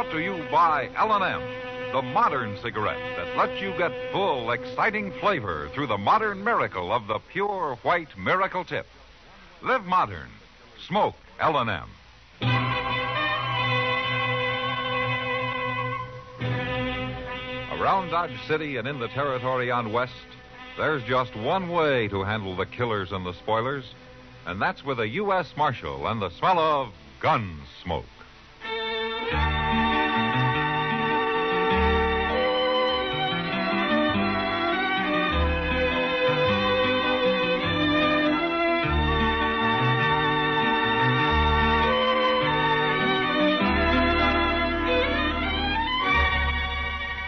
Brought to you by L&M, the modern cigarette that lets you get full, exciting flavor through the modern miracle of the pure white miracle tip. Live modern. Smoke L&M. Around Dodge City and in the territory on West, there's just one way to handle the killers and the spoilers, and that's with a U.S. Marshal and the smell of gun smoke.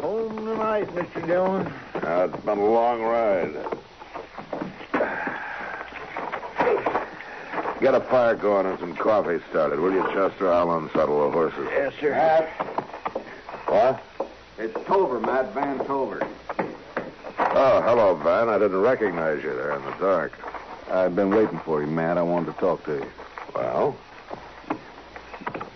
Home tonight, Mr. Dillon. Uh, it's been a long ride. Get a fire going and some coffee started, will you, Chester? I'll unsaddle the horses. Yes, sir. What? It's Tover, Matt Van Tover. Oh, hello, Van. I didn't recognize you there in the dark. I've been waiting for you, Matt. I wanted to talk to you. Well,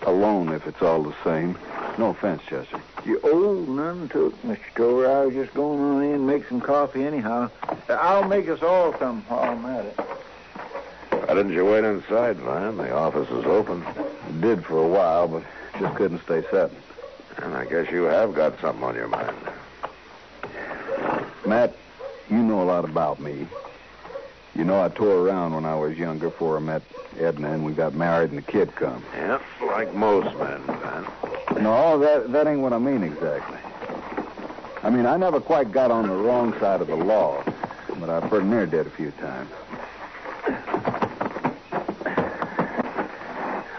Alone, if it's all the same. No offense, Chester. You owe none took, Mr. Tover. I was just going on in and make some coffee anyhow. I'll make us all some while I'm at it. why didn't you wait inside, Van? The office is open. Did for a while, but just couldn't stay set. And I guess you have got something on your mind. Matt, you know a lot about me. You know I tore around when I was younger before I met Edna and we got married and the kid come. Yep, like most men, Van. No, that that ain't what I mean exactly. I mean I never quite got on the wrong side of the law, but I pretty near did a few times.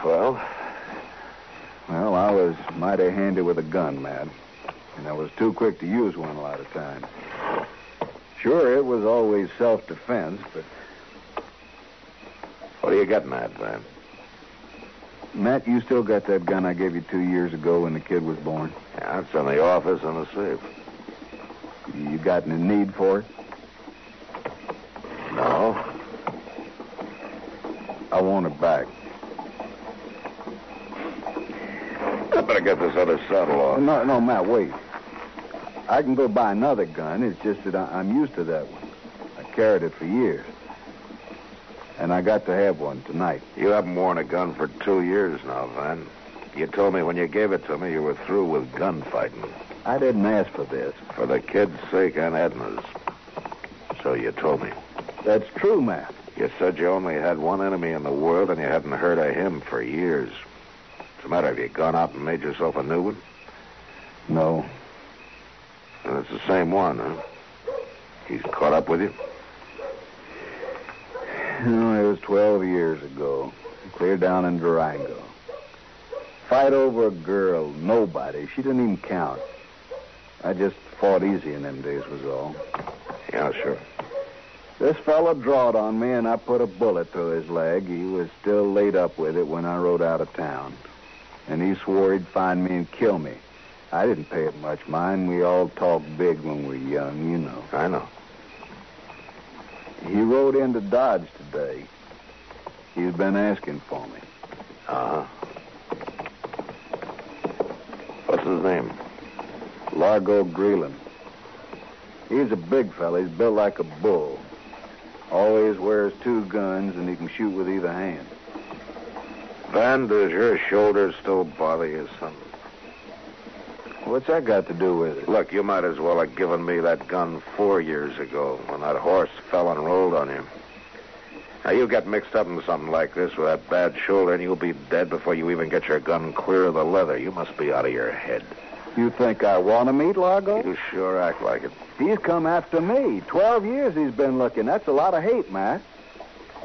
Well, Well, I was mighty handy with a gun, Matt, and I was too quick to use one a lot of times. Sure, it was always self-defense, but what are you getting at, Van? Matt, you still got that gun I gave you two years ago when the kid was born. Yeah, it's in the office in the safe. You got any need for it? No? I want it back. I better get this other saddle off. No, no, Matt, wait. I can go buy another gun. It's just that I, I'm used to that one. I carried it for years. And I got to have one tonight. You haven't worn a gun for two years now, Van. You told me when you gave it to me you were through with gunfighting. I didn't ask for this. For the kid's sake and Edna's. So you told me. That's true, Matt. You said you only had one enemy in the world and you hadn't heard of him for years. What's the matter? Have you gone out and made yourself a new one? No. Well, it's the same one, huh? He's caught up with you? No, it was 12 years ago. Clear down in Durango. Fight over a girl, nobody. She didn't even count. I just fought easy in them days, was all. Yeah, sure. This fella drawed on me, and I put a bullet through his leg. He was still laid up with it when I rode out of town. And he swore he'd find me and kill me. I didn't pay it much mind. We all talk big when we're young, you know. I know. He rode into Dodge today. He's been asking for me. Uh huh. What's his name? Largo Greeland. He's a big fella. He's built like a bull. Always wears two guns, and he can shoot with either hand. Van, does your shoulder still bother you, son? What's that got to do with it? Look, you might as well have given me that gun four years ago when that horse fell and rolled on you. Now, you get mixed up in something like this with that bad shoulder, and you'll be dead before you even get your gun clear of the leather. You must be out of your head. You think I want to meet Largo? You sure act like it. He's come after me. Twelve years he's been looking. That's a lot of hate, Matt.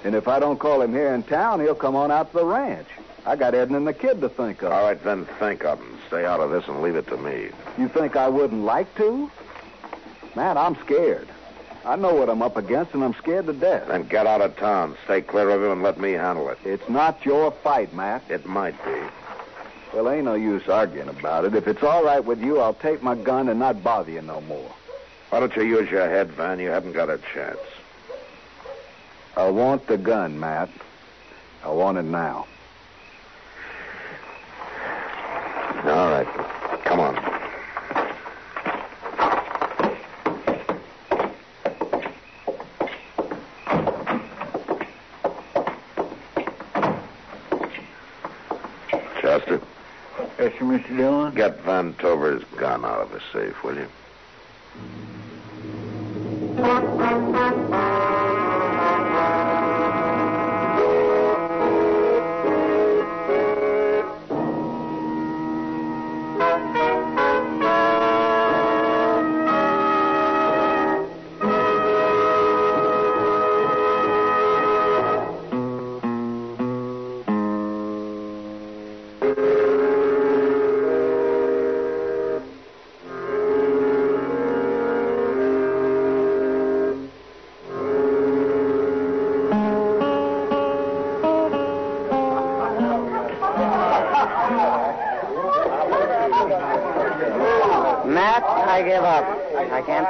And if I don't call him here in town, he'll come on out to the ranch. I got Edna and the kid to think of. All right, then think of him. Stay out of this and leave it to me. You think I wouldn't like to? Matt, I'm scared. I know what I'm up against, and I'm scared to death. Then get out of town. Stay clear of him and let me handle it. It's not your fight, Matt. It might be. Well, ain't no use arguing about it. If it's all right with you, I'll take my gun and not bother you no more. Why don't you use your head, Van? You haven't got a chance. I want the gun, Matt. I want it now. All right. Come on. Chester, Yes, sir, Mr. Dillon? get Van Tover's gun out of the safe, will you?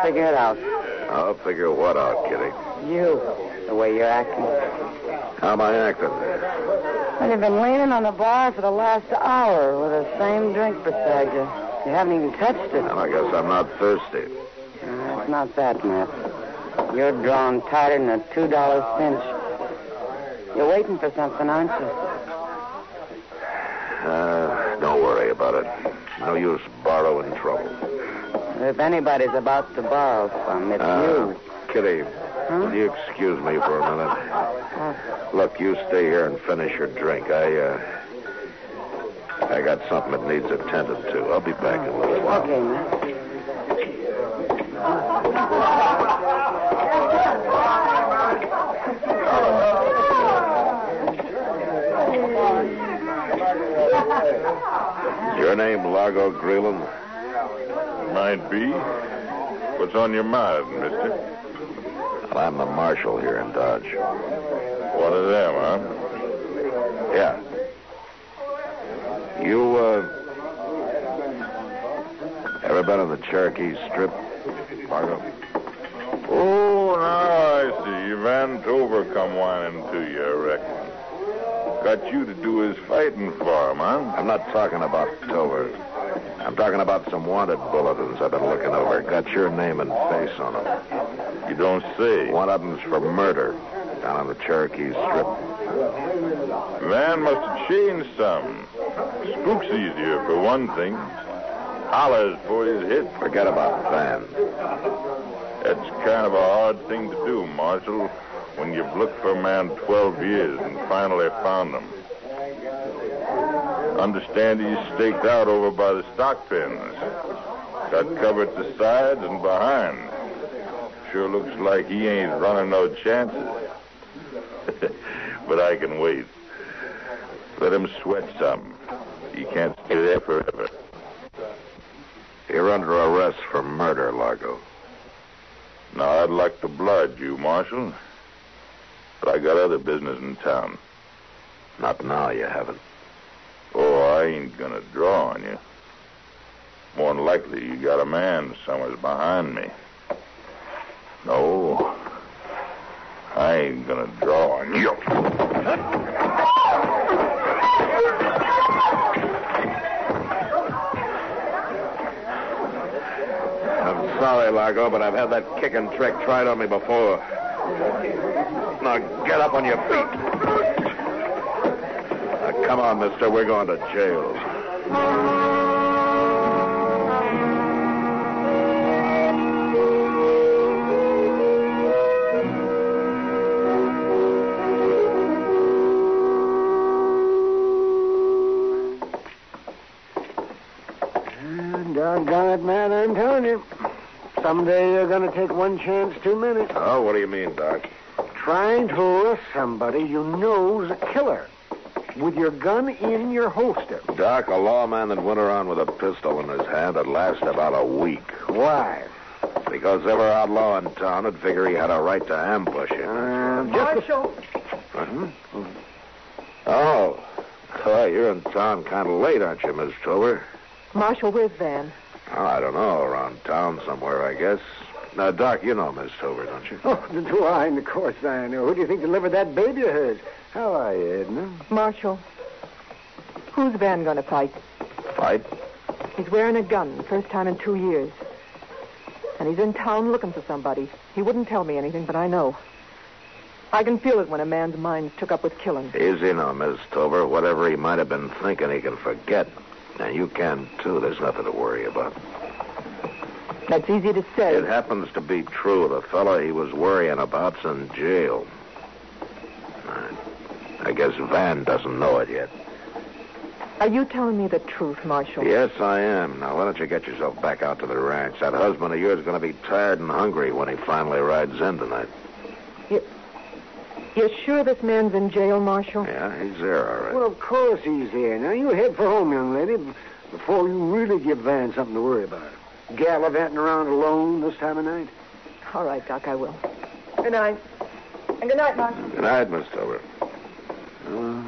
Figure it out. I'll figure what out, Kitty. You, the way you're acting. How am I acting? Well, you've been leaning on the bar for the last hour with the same drink beside you. You haven't even touched it. Well, I guess I'm not thirsty. Uh, it's not that, Matt. You're drawn tighter than a two dollar cinch. You're waiting for something, aren't you? Uh, don't worry about it. No use borrowing trouble. If anybody's about to borrow some, it's Uh, you. Kitty, Huh? will you excuse me for a minute? Uh, Look, you stay here and finish your drink. I, uh, I got something that needs attended to. I'll be back in a little while. okay, Matt. Your name Largo Greeland? Might be. What's on your mind, mister? Well, I'm the marshal here in Dodge. One of them, huh? Yeah. You, uh, ever been on the Cherokee Strip, Margo? Oh, now I see. Van Tover come whining to you, I reckon. Got you to do his fighting for him, huh? I'm not talking about Tover. I'm talking about some wanted bulletins I've been looking over. Got your name and face on them. You don't see. One of them's for murder down on the Cherokee Strip. Man must have changed some. Spook's easier, for one thing. Hollers for his hit. Forget about Van. That's kind of a hard thing to do, Marshal, when you've looked for a man 12 years and finally found him. Understand he's staked out over by the stock pens. Got covered the sides and behind. Sure looks like he ain't running no chances. but I can wait. Let him sweat some. He can't stay there forever. You're under arrest for murder, Largo. Now, I'd like to blood you, Marshal. But I got other business in town. Not now, you haven't. I ain't gonna draw on you. More than likely, you got a man somewhere's behind me. No, I ain't gonna draw on you. I'm sorry, Largo, but I've had that kicking trick tried on me before. Now get up on your feet. Come on, mister. We're going to jail. Man, I'm telling you. Someday you're going to take one chance too many. Oh, what do you mean, Doc? Trying to arrest somebody you know's a killer with your gun in your holster. Doc, a lawman that went around with a pistol in his hand would last about a week. Why? Because every outlaw in town would figure he had a right to ambush him. Uh, Marshal, Huh? Oh. Oh, you're in town kind of late, aren't you, Miss Tover? Marshal, where's Van? Oh, I don't know. Around town somewhere, I guess. Now, Doc, you know Miss Tover, don't you? Oh, do I? And of course I know. Who do you think delivered that baby of hers? How are you, Edna? Marshal, who's Van going to fight? Fight? He's wearing a gun, first time in two years. And he's in town looking for somebody. He wouldn't tell me anything, but I know. I can feel it when a man's mind's took up with killing. Easy now, Miss Tover. Whatever he might have been thinking, he can forget. And you can, too. There's nothing to worry about. That's easy to say. It happens to be true. The fellow he was worrying about's in jail. I- I guess Van doesn't know it yet. Are you telling me the truth, Marshal? Yes, I am. Now, why don't you get yourself back out to the ranch? That husband of yours is going to be tired and hungry when he finally rides in tonight. You're sure this man's in jail, Marshal? Yeah, he's there, all right. Well, of course he's there. Now, you head for home, young lady, before you really give Van something to worry about. Gallivanting around alone this time of night. All right, Doc, I will. Good night. And good night, Marshal. Good night, Miss Tover. Uh,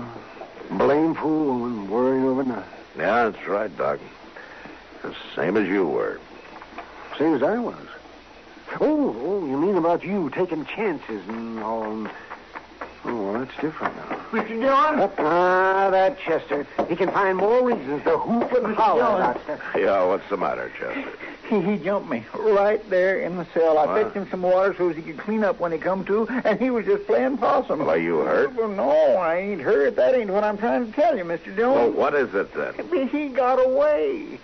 blame fool woman worrying over nothing. Yeah, that's right, Doc. The same as you were. Same as I was. Oh, oh, you mean about you taking chances and all. and- Oh, well, that's different now. Mr. Dillon? Ah, that Chester. He can find more reasons to hoop and holler Dillon. about. Yeah, what's the matter, Chester? He, he jumped me right there in the cell. I What? fetched him some water so he could clean up when he come to, and he was just playing possum. Well, are you hurt? Well, no, I ain't hurt. That ain't what I'm trying to tell you, Mr. Well, Dillon. what is it then? He got away.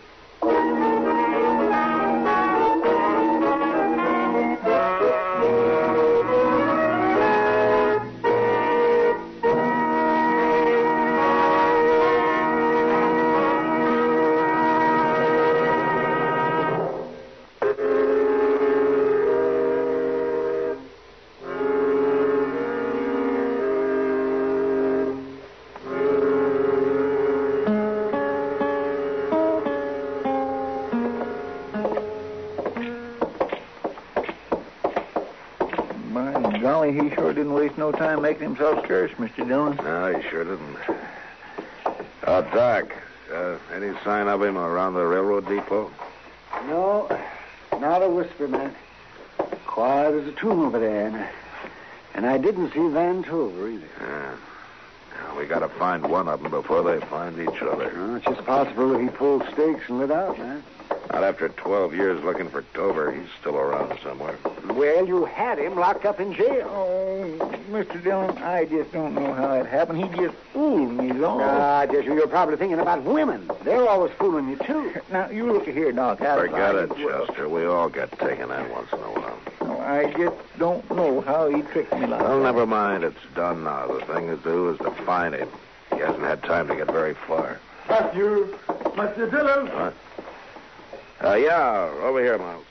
My he sure didn't waste no time making himself scarce, Mr. Dillon. No, he sure didn't. Oh, Doc, uh, any sign of him around the railroad depot? No, not a whisper, man. Quiet as a tomb over there. And, and I didn't see Van Tover either. Yeah. Yeah, we got to find one of them before they find each other. No, it's just possible that he pulled stakes and lit out, man. Not after 12 years looking for Tover. He's still around somewhere. Well, you had him locked up in jail. Oh, Mr. Dillon, I just don't know how it happened. He just fooled me, though. Ah, just you're probably thinking about women. They're always fooling you, too. now, you look here, Doc. I- Forget I- it, Chester. We all get taken in once in a while. No, I just don't know how he tricked me like Well, that. never mind. It's done now. The thing to do is to find him. He hasn't had time to get very far. Matthew, Matthew Dillon. What? Uh, yeah, over here, Miles.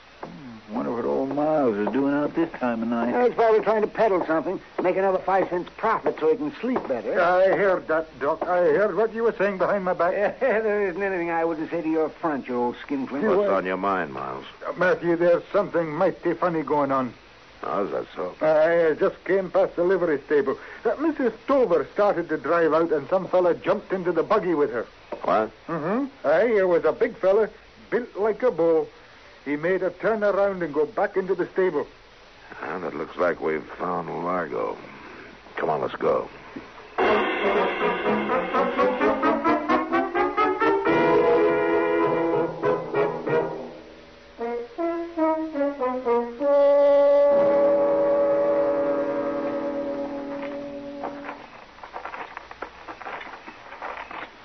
Wonder what old Miles is doing out this time of night. He's probably trying to peddle something, make another five cents profit so he can sleep better. I heard that, Doc. I heard what you were saying behind my back. there isn't anything I wouldn't say to your front, you old skinflint. What's on your mind, Miles? Uh, Matthew, there's something mighty funny going on. How's that so? I just came past the livery stable. Uh, Mrs. Stover started to drive out, and some fella jumped into the buggy with her. What? Mm-hmm. Aye, here was a big fella, built like a bull. He made her turn around and go back into the stable. Ah, and it looks like we've found Largo. Come on, let's go.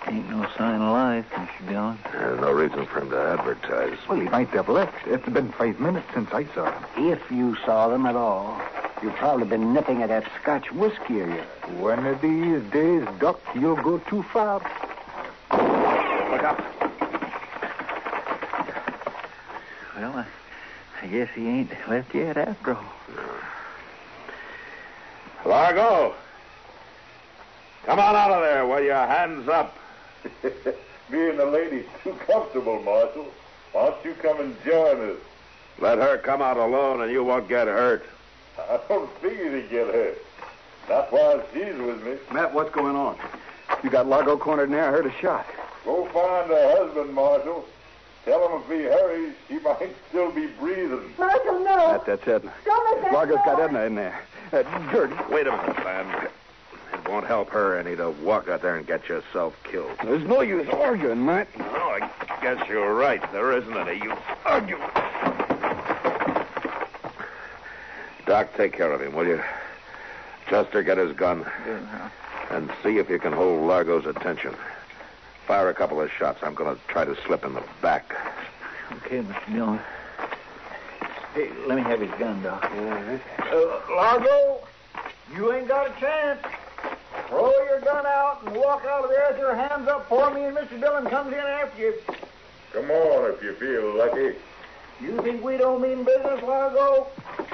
Ain't no sign of life, Mr. Dillon. There's no reason for him to advertise. Well, he might have left. It's been five minutes since I saw him. If you saw them at all, you've probably been nipping at that Scotch whiskey of yours. One of these days, Doc, you'll go too far. Look up. Well, I, I guess he ain't left yet after all. Largo! Come on out of there with your hands up. Me and the lady's too comfortable, Marshal. Why don't you come and join us? Let her come out alone and you won't get hurt. I don't figure to get hurt. Not while she's with me. Matt, what's going on? You got Largo cornered in there. I heard a shot. Go find her husband, Marshal. Tell him if he hurries, she might still be breathing. Marshal, no. That, that's Edna. Don't let that Largo's go. got Edna in there. Uh, Gert, Wait a minute, man. It won't help her any to walk out there and get yourself killed. there's no use arguing, Matt. No, I guess you're right. There isn't any use arguing. Doc, take care of him, will you? Chester, get his gun. And see if you can hold Largo's attention. Fire a couple of shots. I'm going to try to slip in the back. Okay, Mr. Dillon. Hey, let me have his gun, Doc. Uh, Largo, you ain't got a chance. Throw your gun out and walk out of there with your hands up for me, and Mr. Dillon comes in after you. Come on if you feel lucky. You think we don't mean business, Largo?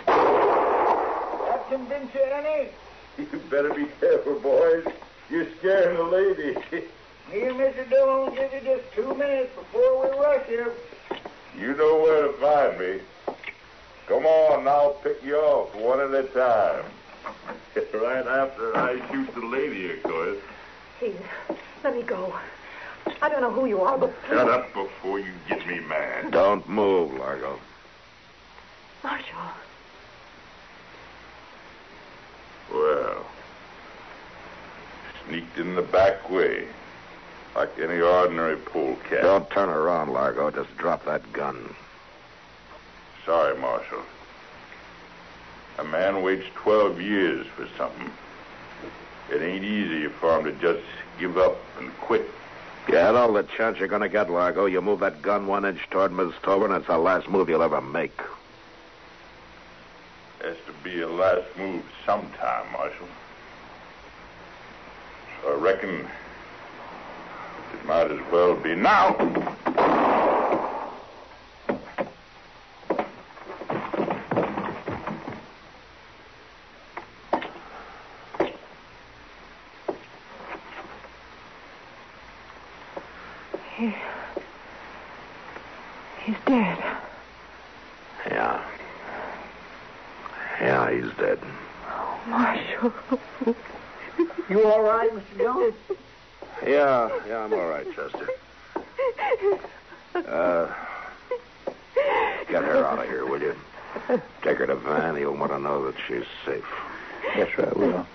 That convince you any? You better be careful, boys. You're scaring the lady. Me and Mr. Dillon will give you just two minutes before we rush you. you know where to find me. Come on, I'll pick you off one at a time. right after I shoot the lady, of course. Please, let me go. I don't know who you are, but Shut up before you get me mad. Don't move, Largo. Marshal. Well, sneaked in the back way, like any ordinary polecat. Don't turn around, Largo. Just drop that gun. Sorry, Marshal. A man waits 12 years for something. It ain't easy for him to just give up and quit. You had all the chance you're going to get, Largo. You move that gun one inch toward Miss Tobin, it's the last move you'll ever make. Has to be a last move sometime, Marshal. So I reckon it might as well be now. He, he's dead. Yeah. Yeah, he's dead. Marshal. You all right, Mr. Dillon? Yeah, yeah, I'm all right, Chester. Uh, get her out of here, will you? Take her to Van. He'll want to know that she's safe. Yes, sir, I will.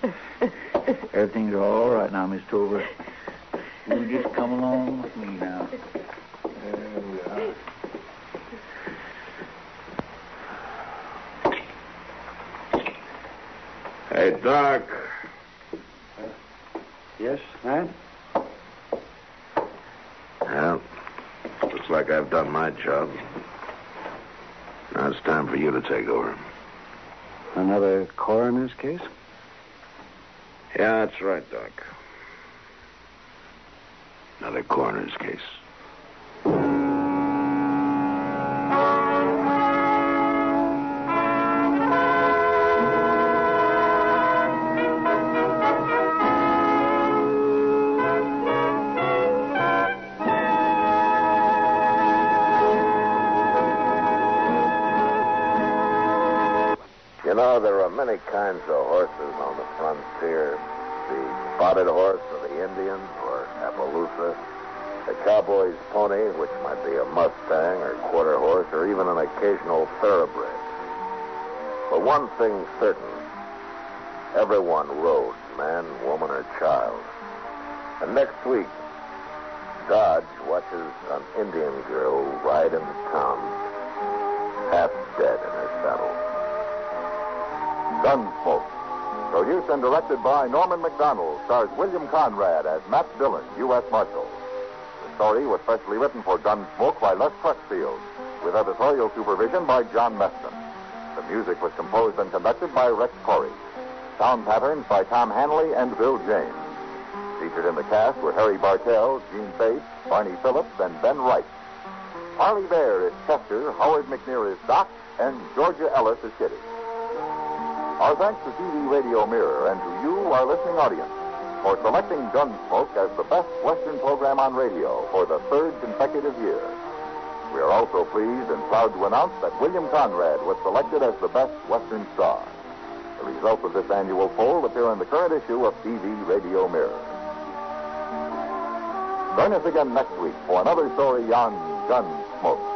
Everything's all right now, Miss Tover. You just come along with me now. There we are. Hey, Doc. Yes, Matt? Well, looks like I've done my job. Now it's time for you to take over. Another coroner's case? Yeah, that's right, Doc. Another coroner's case. Kinds of horses on the frontier. The spotted horse of the Indians or Appaloosa. The cowboy's pony, which might be a Mustang or quarter horse or even an occasional thoroughbred. But one thing's certain. Everyone rode, man, woman, or child. And next week, Dodge watches an Indian girl ride into town, half dead in her saddle. Gunsmoke. Produced and directed by Norman Macdonnell, stars William Conrad as Matt Dillon, U.S. Marshal. The story was specially written for Gunsmoke by Les Crutchfield, with editorial supervision by John Meston. The music was composed and conducted by Rex Koury. Sound patterns by Tom Hanley and Bill James. Featured in the cast were Harry Bartell, Gene Bates, Barney Phillips, and Ben Wright. Parley Baer is Chester, Howard McNear is Doc, and Georgia Ellis is Kitty. Our thanks to TV Radio Mirror and to you, our listening audience, for selecting Gunsmoke as the best Western program on radio for the third consecutive year. We are also pleased and proud to announce that William Conrad was selected as the best Western star. The results of this annual poll appear in the current issue of TV Radio Mirror. Join us again next week for another story on Gunsmoke.